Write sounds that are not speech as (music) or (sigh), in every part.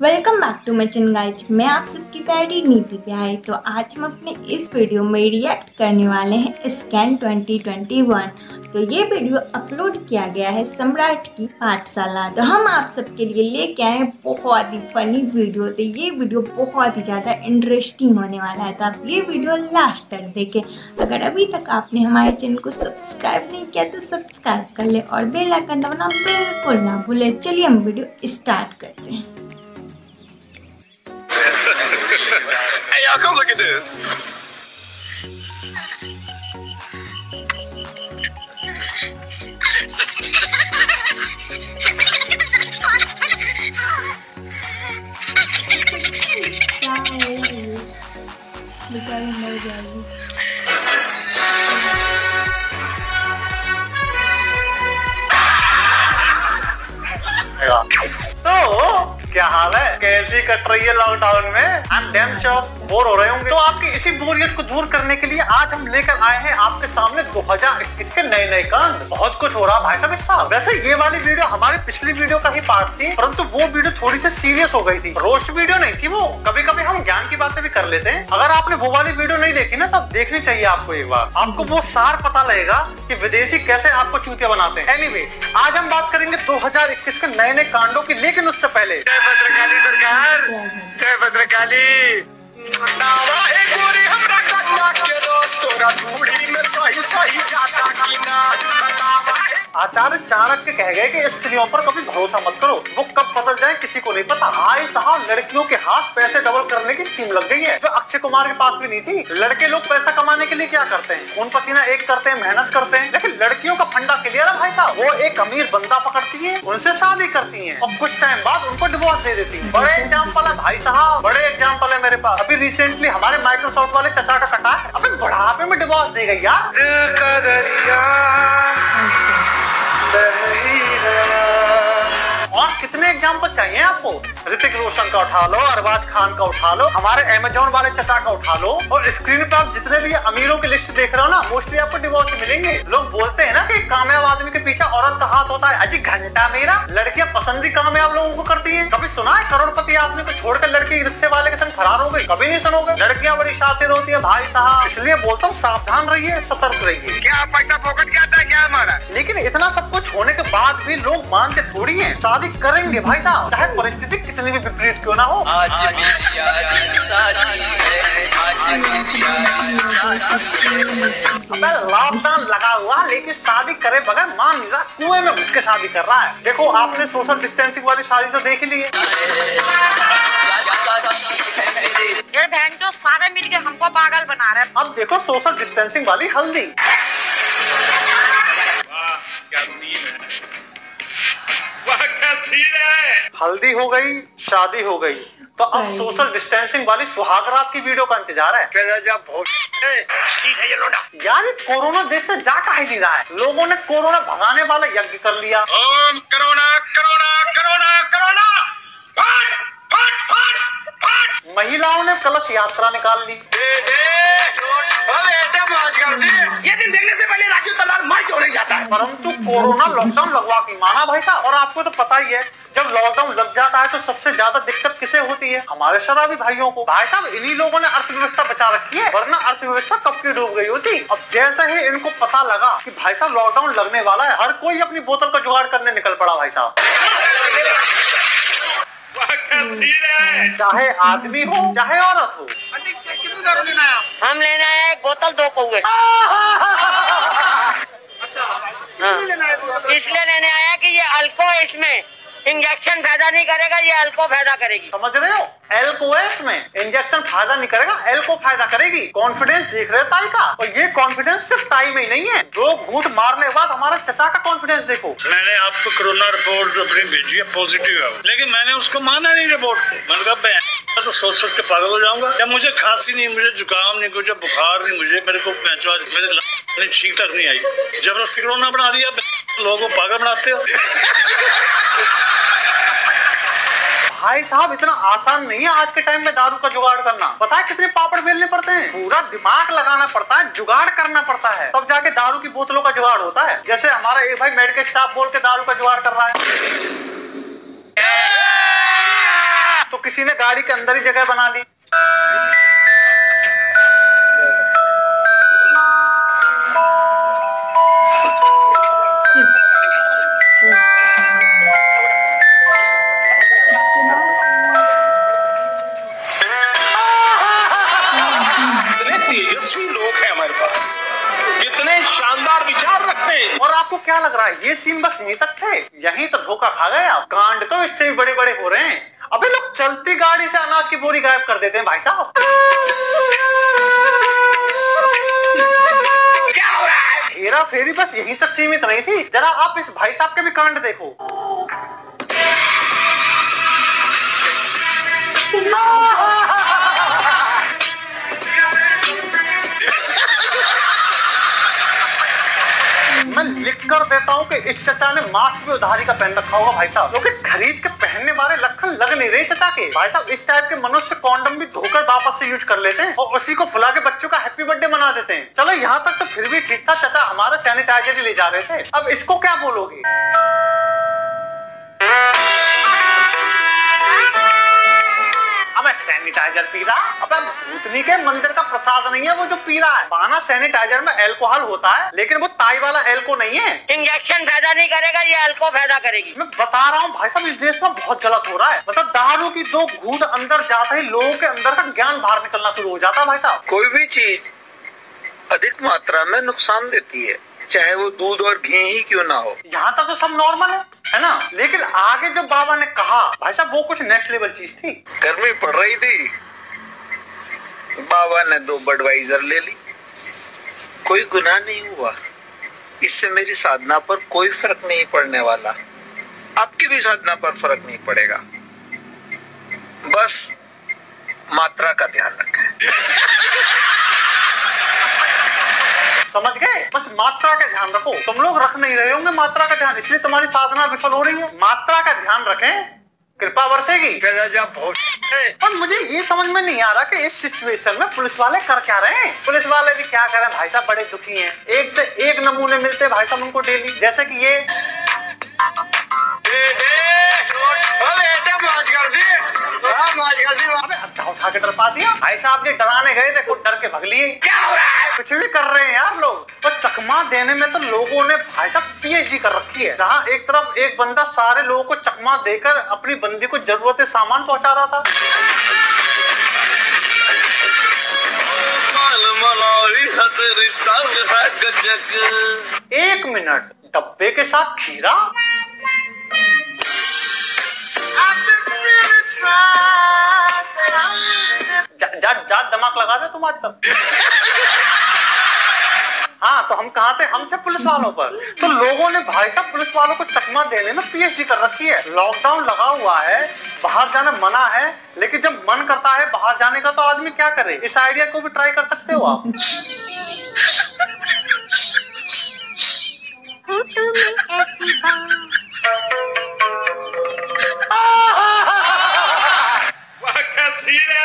Welcome back to मचन guys मैं आप सबकी प्यारी नीति प्यारी। तो आज हम अपने इस वीडियो में रिएक्ट करने वाले हैं स्कैन 2021 तो ये वीडियो अपलोड किया गया है सम्राट की पाठशाला। तो हम आप सबके लिए लेके आए बहुत ही फनी वीडियो। तो ये वीडियो बहुत ही ज़्यादा इंटरेस्टिंग होने वाला है। तो आप ये वीडियो लास्ट तक देखें। अगर अभी तक आपने हमारे चैनल को सब्सक्राइब नहीं किया तो सब्सक्राइब कर ले और बेलाइकन दबाना बिल्कुल ना भूलें। चलिए हम वीडियो स्टार्ट करते हैं। At this. तो क्या हाल है कैसी कट रही है लॉकडाउन में I am damn sure bore हो रहे होंगे। तो आपकी इसी बोरियत को दूर करने के लिए आज हम लेकर आए हैं आपके सामने 2021 के नए नए कांड। बहुत कुछ हो रहा भाई साहब इस साल। वैसे ये वाली वीडियो हमारी पिछली वीडियो का ही पार्ट थी परंतु वो वीडियो थोड़ी सी सीरियस हो गई थी। रोस्ट वीडियो नहीं थी वो। कभी कभी हम ज्ञान की बातें भी कर लेते हैं। अगर आपने वो वाली वीडियो नहीं देखी ना तब देखनी चाहिए आपको एक बार। आपको वो सार पता लगेगा कि विदेशी कैसे आपको चूतिया बनाते हैं। एनीवे आज हम बात करेंगे 2021 के नए नए कांडों की। लेकिन उससे पहले जय भद्रकाली सरकार। जय भद्रकाली। नावा ए गोरी हमरा कन्या के दोस्त तोरा धूड़ी में सही सही ए आचार्य चाणक्य कह गए कि स्त्रियों पर कभी भरोसा मत करो। वो कब बदल जाए, किसी को नहीं पता। भाई साहब लड़कियों के हाथ पैसे डबल करने की स्कीम लग गई है। जो अक्षय कुमार के पास भी नहीं थी, लड़के लोग पैसा कमाने के लिए क्या करते हैं? खून पसीना एक करते हैं, मेहनत करते हैं। लेकिन लड़कियों का फंडा क्लियर है भाई साहब। वो एक अमीर बंदा पकड़ती है, उनसे शादी करती है। और कुछ टाइम बाद उनको डिवोर्स दे देती है। बड़े एग्ज़ाम्पल है भाई साहब। बड़े एग्ज़ाम्पल है मेरे पास। अभी रिसेंटली हमारे माइक्रोसॉफ्ट वाले चचा का कटा है अभी बुढ़ापे में डिवोर्स दे गई यार। दरिया और कितने एग्ज़ाम्पल चाहिए आपको? ऋतिक रोशन का उठा लो अरबाज खान का उठा लो हमारे अमेजोन वाले चचा का उठा लो और स्क्रीन पे आप जितने भी अमीरों की लिस्ट देख रहे हो ना मोस्टली आपको डिवोर्स मिलेंगे। लोग बोलते हैं ना कि कामयाब आदमी के पीछे औरत का हाथ होता है। अजी घंटा मेरा। लड़कियाँ पसंद ही कामयाब लोगों को करती है। कभी सुना है करोड़पति आदमी को छोड़कर लड़की रिक्शे वाले के संग फरार हो गई? कभी नहीं सुनोगे। लड़कियाँ बड़ी शातिर होती है भाई साहब। इसलिए बोलता हूँ सावधान रहिए सतर्क रहिए। क्या पैसा पॉकेट क्या था क्या हमारा? लेकिन इतना सब कुछ होने के बाद भी लोग मानते थोड़ी है। शादी करेंगे भाई साहब। चाहे परिस्थिति कितनी भी विपरीत क्यों ना हो। आज मेरी यारी साथी है आज मेरी यारी साथी है। अबे लॉकडाउन लगा हुआ लेकिन शादी करे बगैर मान नहीं रहा कुएँ में घुस के शादी कर रहा है। देखो आपने सोशल डिस्टेंसिंग वाली शादी तो देख ली है। ये बहन जो सारे मिलके हमको पागल बना रहे हैं। अब देखो सोशल डिस्टेंसिंग वाली हल्दी। सीन है। हल्दी हो गई शादी हो गई। तो अब सोशल डिस्टेंसिंग वाली सुहागरात की वीडियो का इंतज़ार है। है। यार ये कोरोना देश से जा कहा नहीं रहा है। लोगों ने कोरोना भगाने वाला यज्ञ कर लिया। ओम करोना करोना करोना करोना। फट फट फट फट। महिलाओं ने कलश यात्रा निकाल ली। दे दे अबे बेटा मौज कर दे ये दिन देखने से पहले राजू तलवार मार क्यों नहीं जाता है परंतु कोरोना लॉकडाउन लगवा के माना भाई साहब और आपको तो पता ही है जब लॉकडाउन लग जाता है तो सबसे ज़्यादा दिक्कत किसे होती है? हमारे शराबी भाइयों को। भाई साहब इन्हीं लोगों ने अर्थव्यवस्था बचा रखी है वरना अर्थव्यवस्था कब की डूब गई होती? अब जैसे ही इनको पता लगा कि भाई साहब लॉकडाउन लगने वाला है हर कोई अपनी बोतल का जुगाड़ करने निकल पड़ा भाई साहब। वाह क्या सीन है चाहे आदमी हो चाहे औरत हो? हम लेना है एक बोतल दो कौए इसलिए लेने आया कि ये अल्को इसमें। इंजेक्शन फ़ायदा नहीं करेगा ये अल्को फ़ायदा करेगी। समझ रहे हो? एल को इसमें। इंजेक्शन फ़ायदा नहीं करेगा एल्को फ़ायदा करेगी। कॉन्फिडेंस देख रहे हो ताई का? और ये कॉन्फिडेंस सिर्फ़ ताई में ही नहीं है। दो घूट मारने के बाद हमारा चचा का कॉन्फिडेंस देखो। मैंने आपको कोरोना रिपोर्ट अपनी भेजी है पॉजिटिव है लेकिन मैंने उसको माना नहीं रिपोर्ट को। मैंने कहा मैं मैं तो सोच सोच के पागल हो जाऊँगा। या मुझे खांसी नहीं मुझे जुकाम नहीं मुझे बुखार नहीं मुझे मेरे को मेरे ल- ठीक तक नहीं आई। ज़बरदस्ती कोरोना बना दिया लोगों पागल बनाते हो। भाई साहब, इतना आसान नहीं है आज के टाइम में दारू का जुगाड़ करना। पता है कितने पापड़ बेलने पड़ते हैं? पूरा दिमाग लगाना पड़ता है, जुगाड़ करना पड़ता है। तब जाके दारू की बोतलों का जुगाड़ होता है। जैसे हमारा एक भाई मेडिकल स्टाफ बोल के दारू का जुगाड़ कर रहा है। तो किसी ने गाड़ी के अंदर ही जगह बना ली। आपको क्या लग रहा है? ये सीन बस यहीं तक थे? यहीं तो धोखा खा गए आप। कांड तो इससे भी बड़े बड़े हो रहे हैं। अबे लोग चलती गाड़ी से अनाज की बोरी गायब कर देते हैं भाई साहब। क्या हो रहा है? हेरा फेरी बस यहीं तक सीमित नहीं थी। जरा आप इस भाई साहब के भी कांड देखो। मैं लिख कर देता हूँ कि इस चचा ने मास्क भी उधारी का पहन रखा होगा भाई साहब क्योंकि खरीद के पहनने वाले लखन लग नहीं रहे चचा के। भाई साहब, इस टाइप के मनुष्य कॉन्डम भी धोकर वापस से यूज़ कर लेते हैं और उसी को फुला के बच्चों का हैप्पी बर्थडे मना देते हैं। चलो, यहाँ तक तो फिर भी ठीक था चचा, हमारा सैनिटाइजर ही ले जा रहे थे। अब इसको क्या बोलोगे? सैनिटाइजर पी रहा। अब भूतनी के मंदिर का प्रसाद नहीं है वो जो पी रहा है। पाना सैनिटाइजर में एल्कोहल होता है लेकिन वो ताई वाला एल्को नहीं है। इंजेक्शन फ़ायदा नहीं करेगा ये अल्को फ़ायदा करेगी। मैं बता रहा हूँ भाई साहब इस देश में बहुत गलत हो रहा है। मतलब दारू की दो घूट अंदर जाते ही लोगों के अंदर का ज्ञान बाहर निकलना शुरू हो जाता है भाई साहब। कोई भी चीज़ अधिक मात्रा में नुकसान देती है। चाहे वो दूध और घी ही क्यों ना हो। यहाँ तक तो सब नॉर्मल है है ना? लेकिन आगे जो बाबा ने कहा भाई साहब वो कुछ नेक्स्ट लेवल चीज़ थी। गर्मी पड़ रही थी तो बाबा ने दो बडवाइजर ले ली। कोई गुनाह नहीं हुआ। इससे मेरी साधना पर कोई फ़र्क नहीं पड़ने वाला। आपकी भी साधना पर फ़र्क नहीं पड़ेगा। बस मात्रा का ध्यान रखें। (laughs) समझ गए? बस मात्रा का ध्यान रखो। तुम लोग रख नहीं रहे होंगे मात्रा का ध्यान इसलिए तुम्हारी साधना विफल हो रही है। मात्रा का ध्यान रखें कृपा बरसेगी। और मुझे ये समझ में नहीं आ रहा कि इस सिचुएशन में पुलिस वाले कर क्या रहे हैं। पुलिस वाले भी क्या करें? भाई साहब बड़े दुखी हैं। एक से एक नमूने मिलते हैं भाई साहब उनको डेली। जैसे कि ये अबे उठा के डर पा दिया। भाई साहब ने डराने गए थे खुद डर के भग लिए। क्या हो रहा है? कुछ भी कर रहे हैं यार लोग। पर चकमा देने में तो लोगों ने भाई साहब पीएचडी कर रखी है। जहाँ एक तरफ़ एक बंदा सारे लोगों को चकमा देकर अपनी बंदी को ज़रूरत सामान पहुँचा रहा था। एक मिनट डब्बे के साथ खीरा? जा, जा, जा दिमाग लगा दे तुम आजकल। हाँ तो हम कहा थे? हम थे पुलिस वालों पर। तो लोगों ने भाई साहब पुलिस वालों को चकमा देने में पीएचडी कर रखी है। लॉकडाउन लगा हुआ है बाहर जाना मना है लेकिन जब मन करता है बाहर जाने का तो आदमी क्या करे? इस आइडिया को भी ट्राई कर सकते हो आप? (laughs) है?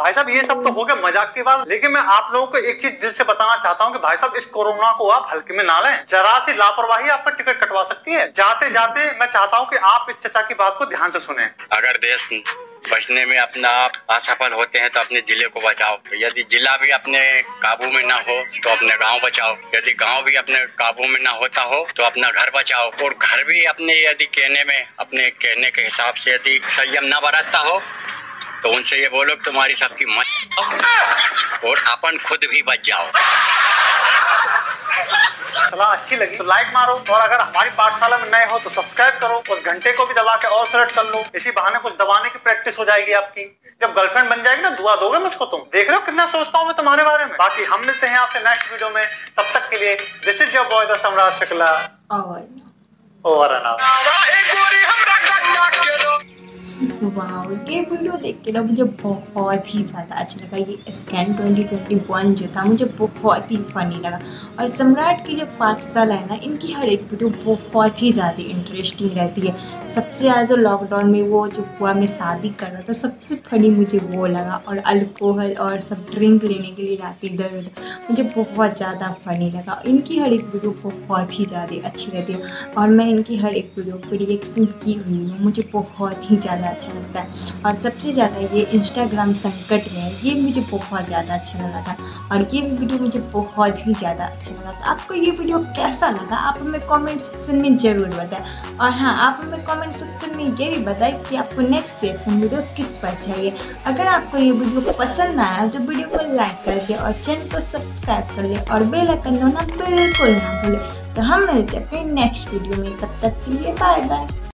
भाई साहब, ये सब तो हो गया मज़ाक की बात। लेकिन मैं आप लोगों को एक चीज़ दिल से बताना चाहता हूँ कि भाई साहब, इस कोरोना को आप हल्के में ना लें। जरा सी लापरवाही आपका टिकट कटवा सकती है। जाते जाते मैं चाहता हूँ कि आप इस चचा की बात को ध्यान से सुने। अगर देश बचने में अपना आप असफल होते हैं तो अपने ज़िले को बचाओ। यदि जिला भी अपने काबू में ना हो तो अपने गाँव बचाओ। यदि गाँव भी अपने काबू में ना होता हो तो अपना घर बचाओ। और घर भी अपने यदि कहने में, अपने कहने के हिसाब से यदि संयम ना बरतता हो तो उनसे ये बोलो कि तुम्हारी सबकी मत और अपन खुद भी बच जाओ। सलाह अच्छी लगी तो लाइक मारो और अगर हमारी पाठशाला में नए हो तो सब्सक्राइब करो उस घंटे को भी दबा के और सेलेक्ट कर लो। इसी बहाने कुछ दबाने की प्रैक्टिस हो जाएगी आपकी। जब गर्लफ्रेंड बन जाएगी ना दुआ दोगे मुझको तुम। देख रहे हो कितना सोचता हूँ मैं तुम्हारे बारे में। बाकी हम मिलते हैं आपसे नेक्स्ट वीडियो में। तब तक के लिए this is your boy the Samrat Shukla. और वाह ये वीडियो देख के ना मुझे बहुत ही ज़्यादा अच्छा लगा ये स्कैन 2021 जो था, मुझे बहुत ही फनी लगा। और सम्राट की जो पाठशाला है ना, इनकी हर एक वीडियो बहुत ही ज़्यादा इंटरेस्टिंग रहती है। सबसे ज़्यादा तो लॉकडाउन में वो जो कुआ में शादी कर रहा था, सबसे फनी मुझे वो लगा। और अल्कोहल और सब ड्रिंक लेने के लिए जाते इधर उधर मुझे बहुत ज़्यादा फनी लगा। इनकी हर एक वीडियो बहुत ही ज़्यादा अच्छी रहती है। और मैं इनकी हर एक वीडियो पर रिएक्शन की हुई हूँ, मुझे बहुत ही ज़्यादा अच्छा लगता है। और सबसे ज़्यादा ये इंस्टाग्राम संकट में ये मुझे बहुत ज़्यादा अच्छा लगा था। और ये वीडियो मुझे बहुत ही ज़्यादा अच्छा लगा था। आपको ये वीडियो कैसा लगा? आप हमें कमेंट सेक्शन में ज़रूर बताएँ। और हाँ आप हमें कमेंट सेक्शन में ये भी बताएँ कि आपको नेक्स्ट रिएक्शन वीडियो किस पर चाहिए। अगर आपको ये वीडियो पसंद आया तो वीडियो को लाइक कर दे और चैनल को सब्सक्राइब कर ले और बेल आइकन दबाना बिल्कुल ना भूलें। तो हम मिलते हैं अपने नेक्स्ट वीडियो में। तब तक के लिए बाय बाय